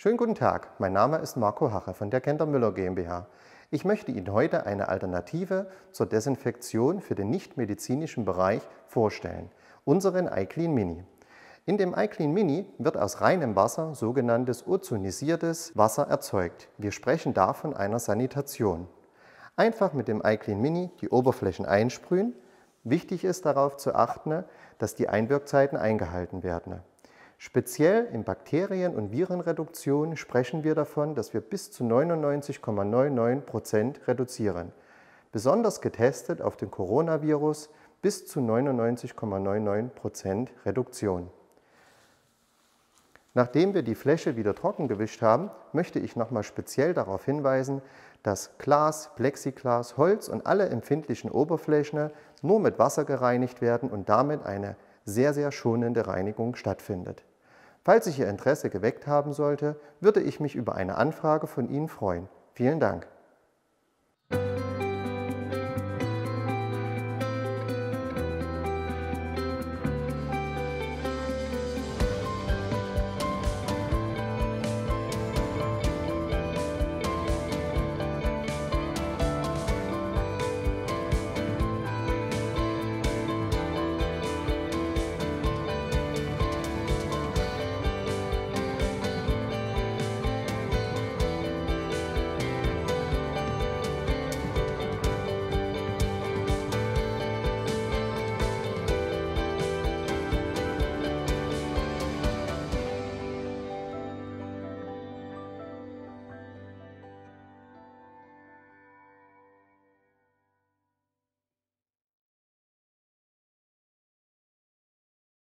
Schönen guten Tag, mein Name ist Marco Hache von der Kenter Müller GmbH. Ich möchte Ihnen heute eine Alternative zur Desinfektion für den nichtmedizinischen Bereich vorstellen, unseren iClean Mini. In dem iClean Mini wird aus reinem Wasser sogenanntes ozonisiertes Wasser erzeugt. Wir sprechen davon einer Sanitation. Einfach mit dem iClean Mini die Oberflächen einsprühen. Wichtig ist darauf zu achten, dass die Einwirkzeiten eingehalten werden. Speziell in Bakterien- und Virenreduktion sprechen wir davon, dass wir bis zu 99,99 Prozent reduzieren. Besonders getestet auf den Coronavirus bis zu 99,99 Prozent Reduktion. Nachdem wir die Fläche wieder trocken gewischt haben, möchte ich nochmal speziell darauf hinweisen, dass Glas, Plexiglas, Holz und alle empfindlichen Oberflächen nur mit Wasser gereinigt werden und damit eine sehr, sehr schonende Reinigung stattfindet. Falls sich Ihr Interesse geweckt haben sollte, würde ich mich über eine Anfrage von Ihnen freuen. Vielen Dank.